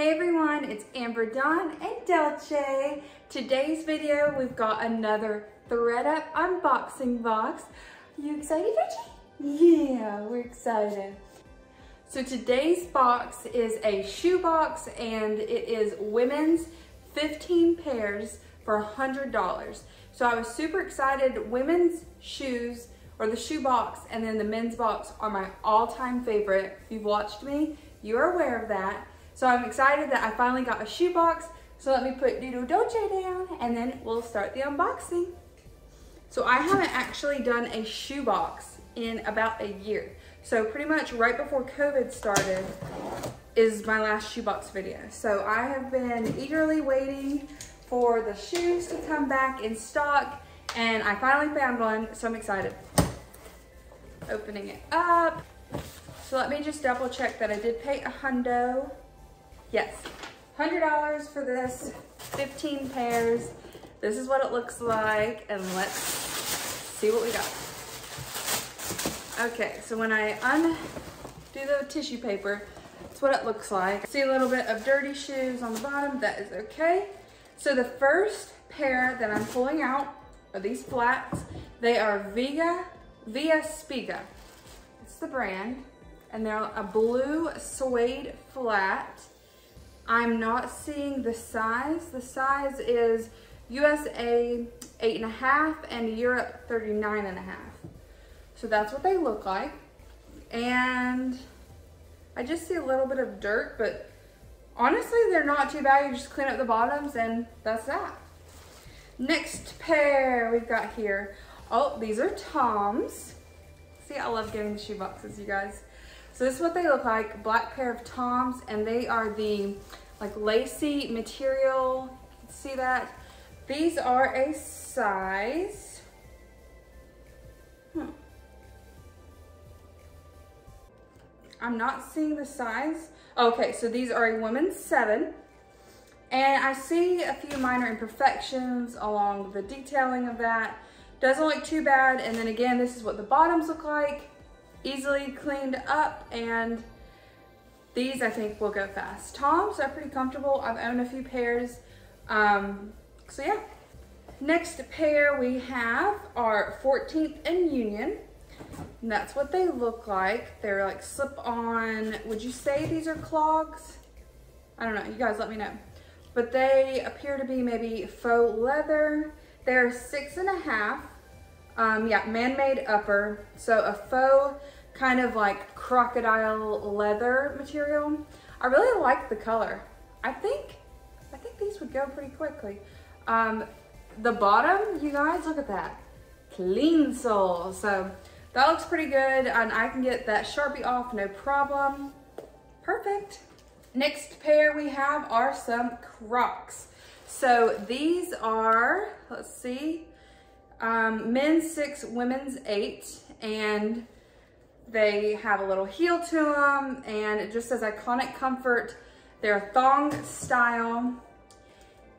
Hey everyone, it's Amber Dawn and Delche. Today's video, we've got another thredUP unboxing box. You excited, Delche? Yeah, we're excited. So today's box is a shoe box and it is women's 15 pairs for $100. So I was super excited. Women's shoes or the shoe box and then the men's box are my all-time favorite. If you've watched me, you're aware of that. So I'm excited that I finally got a shoe box. So let me put Doodle Dolce down and then we'll start the unboxing. So I haven't actually done a shoe box in about a year. So pretty much right before COVID started is my last shoebox video. So I have been eagerly waiting for the shoes to come back in stock and I finally found one, so I'm excited. Opening it up. So let me just double check that I did pay a hundo Yes, $100 for this 15 pairs. This is what it looks like and let's see what we got. Okay, so when I undo the tissue paper, that's what it looks like. See a little bit of dirty shoes on the bottom, that is okay. So the first pair that I'm pulling out are these flats. They are Vega, Via Spiga. It's the brand. And they're a blue suede flat. I'm not seeing the size. The size is USA eight and a half and Europe 39 and a half. So that's what they look like. And I just see a little bit of dirt, but honestly, they're not too bad. You just clean up the bottoms and that's that. Next pair we've got here. Oh, these are Toms. See, I love getting the shoe boxes, you guys. So this is what they look like, black pair of Toms, and they are the like lacy material. See that? These are a size. Hmm. I'm not seeing the size. Okay, so these are a women's seven. And I see a few minor imperfections along the detailing of that. Doesn't look too bad. And then again, this is what the bottoms look like. Easily cleaned up and these I think will go fast. Toms are pretty comfortable. I've owned a few pairs. Um, so yeah. Next pair we have are 14th and Union. And that's what they look like. They're like slip on, would you say these are clogs? I don't know, you guys let me know. But they appear to be maybe faux leather. They're six and a half. Um, yeah, man-made upper. So a faux kind of like crocodile leather material. I really like the color. I think, I think these would go pretty quickly. Um, the bottom, you guys, look at that. Clean sole. So that looks pretty good and I can get that Sharpie off, no problem. Perfect. Next pair we have are some Crocs. So these are, let's see, um, men's six, women's eight, and they have a little heel to them and it just says iconic comfort. They're thong style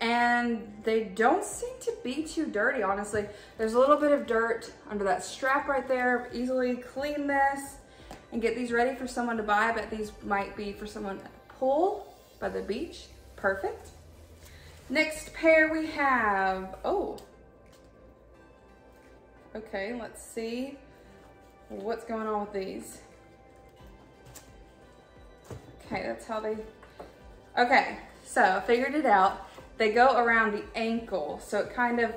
and they don't seem to be too dirty, honestly. There's a little bit of dirt under that strap right there. Easily clean this and get these ready for someone to buy. But these might be for someone at a pool by the beach. Perfect. Next pair we have, oh. Okay, let's see what's going on with these. Okay, that's how they, okay, so I figured it out. They go around the ankle, so it kind of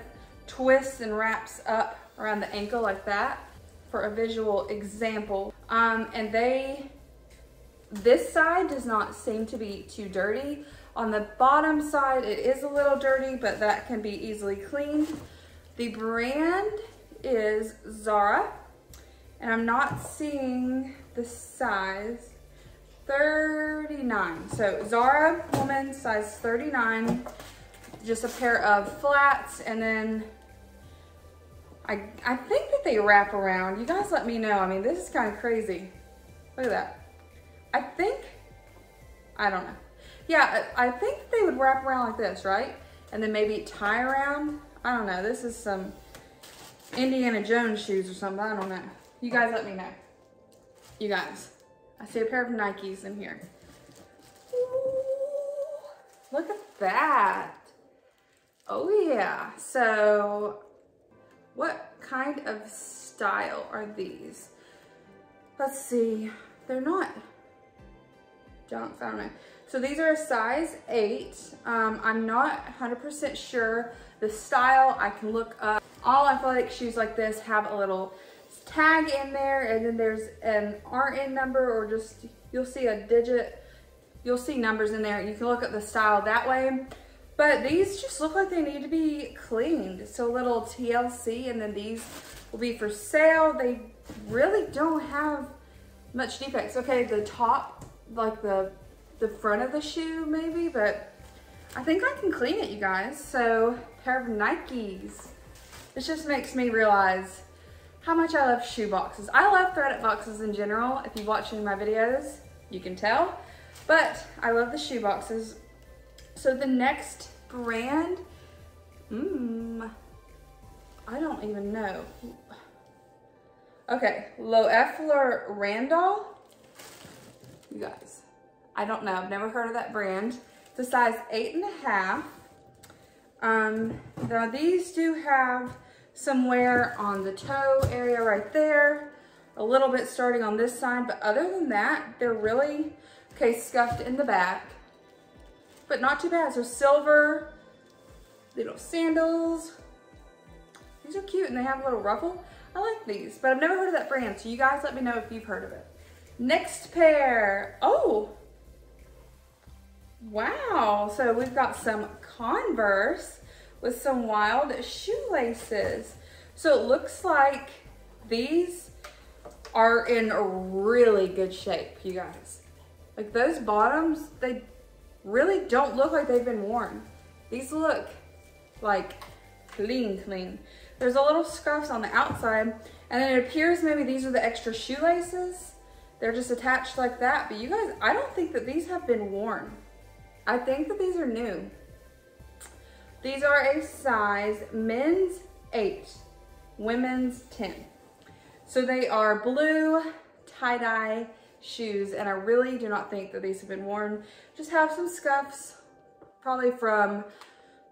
twists and wraps up around the ankle like that for a visual example. Um, and they, this side does not seem to be too dirty. On the bottom side, it is a little dirty, but that can be easily cleaned. The brand is Zara. And I'm not seeing the size 39 so Zara woman size 39 just a pair of flats. And then I, I think that they wrap around. You guys let me know. I mean this is kind of crazy. Look at that. I think I don't know. Yeah I think they would wrap around like this right? And then maybe tie around. I don't know. This is some Indiana Jones shoes or something I don't know you guys let me know. You guys, I see a pair of Nikes in here. Look at that. Oh yeah. So what kind of style are these? Let's see. They're not Dunks, I don't know. So these are a size eight. Um, I'm not 100% sure the style. I can look up. All athletic shoes like this have a little tag in there and then there's an RN number or just, you'll see a digit, you'll see numbers in there. You can look at the style that way. But these just look like they need to be cleaned. So a little TLC and then these will be for sale. They really don't have much defects. Okay, the top, like the, the front of the shoe maybe, but I think I can clean it, you guys. So, pair of Nikes. This just makes me realize how much I love shoe boxes. I love thredUP boxes in general. If you watch any of my videos, you can tell. But I love the shoe boxes. So the next brand, mmm, I don't even know. Okay, Loeffler Randall. You guys, I don't know. I've never heard of that brand. It's a size eight and a half. Um, now these do have some wear on the toe area right there. A little bit starting on this side, but other than that, they're really, okay, scuffed in the back, but not too bad. So silver, little sandals. These are cute and they have a little ruffle. I like these, but I've never heard of that brand, so you guys let me know if you've heard of it. Next pair. Oh, wow. So we've got some Converse with some wild shoelaces. So it looks like these are in really good shape, you guys. Like those bottoms, they really don't look like they've been worn. These look like clean, clean. There's a little scuffs on the outside and then it appears maybe these are the extra shoelaces. They're just attached like that. But you guys, I don't think that these have been worn. I think that these are new. These are a size men's eight, women's 10. So they are blue tie-dye shoes and I really do not think that these have been worn. Just have some scuffs, probably from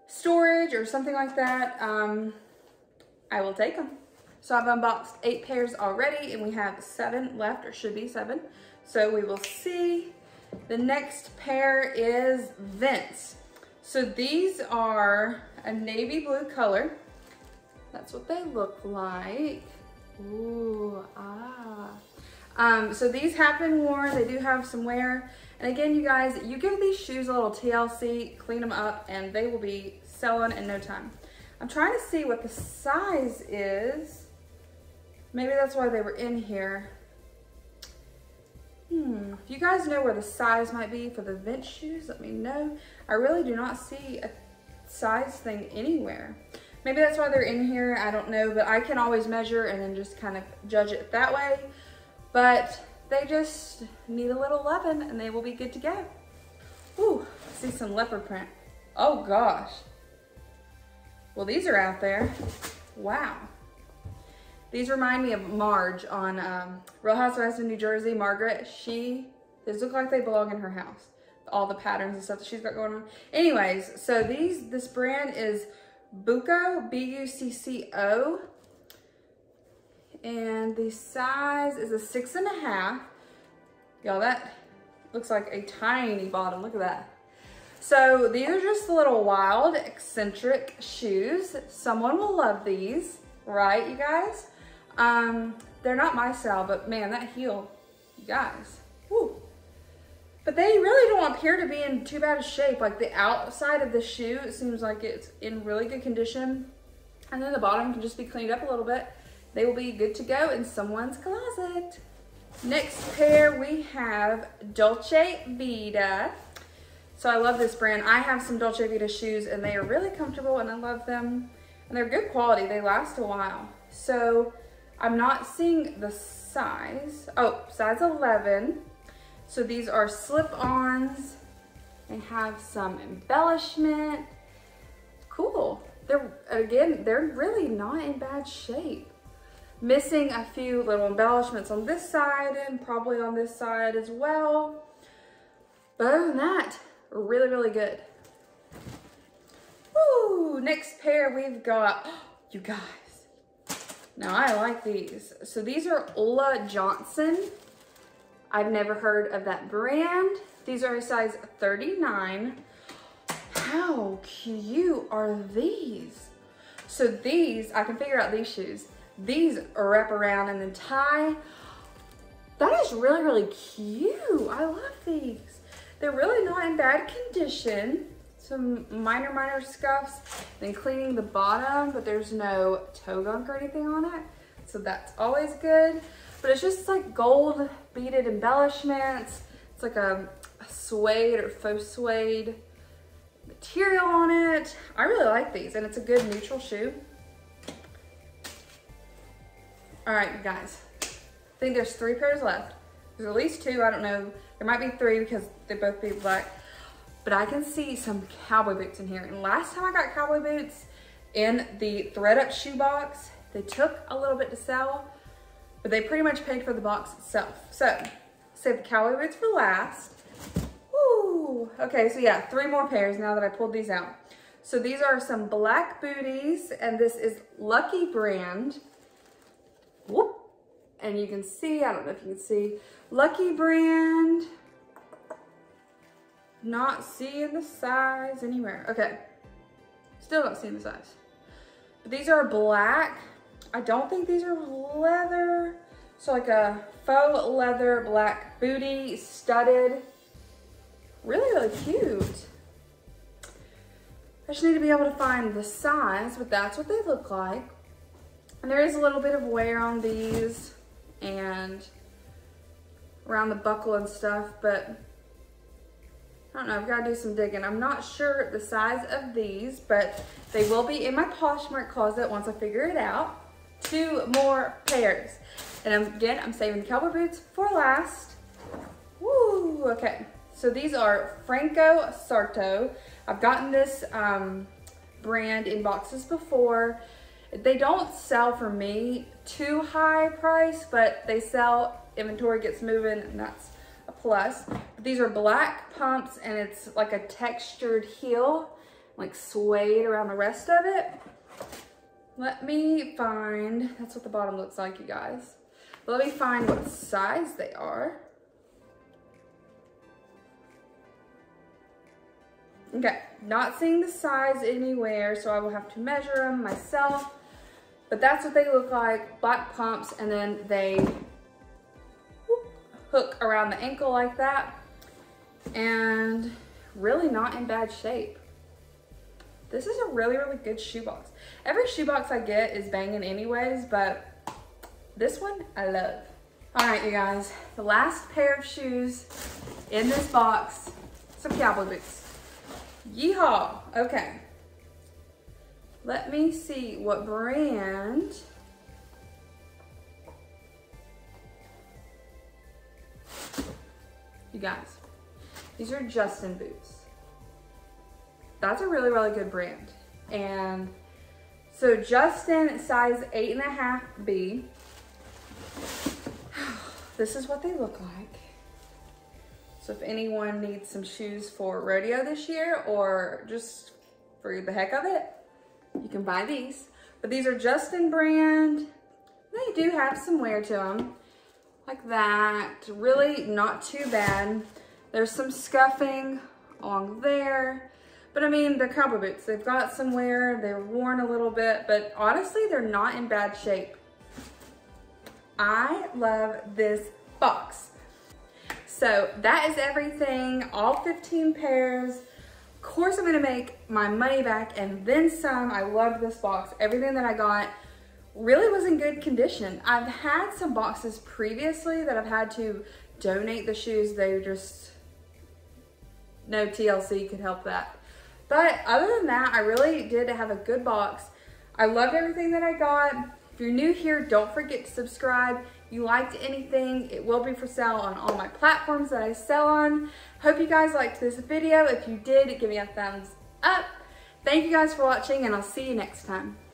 storage or something like that. Um, I will take them. So I've unboxed eight pairs already and we have seven left or should be seven. So we will see. The next pair is Vince. So these are a navy blue color. That's what they look like. Ooh, ah. Um, so these have been worn. They do have some wear. And again, you guys, you give these shoes a little TLC, clean them up, and they will be selling in no time. I'm trying to see what the size is. Maybe that's why they were in here. Hmm, if you guys know where the size might be for the Vince shoes, let me know. I really do not see a size thing anywhere. Maybe that's why they're in here, I don't know, but I can always measure and then just kind of judge it that way. But they just need a little loving and they will be good to go. Ooh, see some leopard print. Oh gosh. Well, these are out there. Wow. These remind me of Marge on um, Real Housewives of New Jersey. Margaret, she, these look like they belong in her house. All the patterns and stuff that she's got going on. Anyways, so these, this brand is Bucco, B-U-C-C-O. And the size is a six and a half. Y'all, that looks like a tiny bottom. Look at that. So these are just little wild, eccentric shoes. Someone will love these, right, you guys? Um, they're not my style, but man, that heel, you guys. But they really don't appear to be in too bad a shape. Like the outside of the shoe, it seems like it's in really good condition. And then the bottom can just be cleaned up a little bit. They will be good to go in someone's closet. Next pair, we have Dolce Vita. So I love this brand. I have some Dolce Vita shoes and they are really comfortable and I love them. And they're good quality. They last a while. So I'm not seeing the size. Oh, size 11. So these are slip-ons. They have some embellishment. Cool. They're, again, they're really not in bad shape. Missing a few little embellishments on this side and probably on this side as well. But other than that, really, really good. Woo! Next pair we've got, you guys. Now I like these. So these are Ulla Johnson. I've never heard of that brand. These are a size 39. How cute are these? So these, I can figure out these shoes. These wrap around and then tie. That is really, really cute. I love these. They're really not in bad condition. Some minor, minor scuffs. Then cleaning the bottom, but there's no toe gunk or anything on it. So that's always good. But it's just like gold beaded embellishments. It's like a, a suede or faux suede material on it. I really like these and it's a good neutral shoe. All right, guys. I think there's three pairs left. There's at least two, I don't know. There might be three because they both be black. But I can see some cowboy boots in here. And last time I got cowboy boots in the thredUP shoe box, they took a little bit to sell, but they pretty much paid for the box itself. So, save the cowboy boots for last. Woo! Okay, so yeah, three more pairs now that I pulled these out. So these are some black booties, and this is Lucky Brand. Whoop. And you can see, I don't know if you can see, Lucky Brand. Not seeing the size anywhere. Okay. Still not seeing the size. But these are black. I don't think these are leather. So like a faux leather black booty, studded. Really, really cute. I just need to be able to find the size, but that's what they look like. And there is a little bit of wear on these and around the buckle and stuff, but I don't know, I've got to do some digging. I'm not sure the size of these, but they will be in my Poshmark closet once I figure it out. Two more pairs. And again, I'm saving the cowboy boots for last. Woo, okay. So these are Franco Sarto. I've gotten this um, brand in boxes before. They don't sell for me too high price, but they sell, inventory gets moving, and that's plus. These are black pumps, and it's like a textured heel, like suede around the rest of it. Let me find, that's what the bottom looks like, you guys. Let me find what size they are. Okay, not seeing the size anywhere, so I will have to measure them myself. But that's what they look like, black pumps, and then they hook around the ankle like that. And really not in bad shape. This is a really, really good shoebox. Every shoebox I get is banging anyways, but this one I love. All right, you guys, the last pair of shoes in this box, some cowboy boots. Yeehaw, okay. Let me see what brand. You guys, these are Justin boots. That's a really, really good brand. And so Justin size eight and a half B. This is what they look like. So if anyone needs some shoes for rodeo this year or just for the heck of it, you can buy these. But these are Justin brand. They do have some wear to them, like that. Really not too bad. There's some scuffing along there. But I mean, they're cowboy boots. They've got some wear. They're worn a little bit, but honestly, they're not in bad shape. I love this box. So that is everything, all 15 pairs. Of course, I'm gonna make my money back and then some. I love this box. Everything that I got really was in good condition. I've had some boxes previously that I've had to donate the shoes. They just, no TLC could help that. But other than that, I really did have a good box. I loved everything that I got. If you're new here, don't forget to subscribe. You liked anything, it will be for sale on all my platforms that I sell on. Hope you guys liked this video. If you did, give me a thumbs up. Thank you guys for watching and I'll see you next time.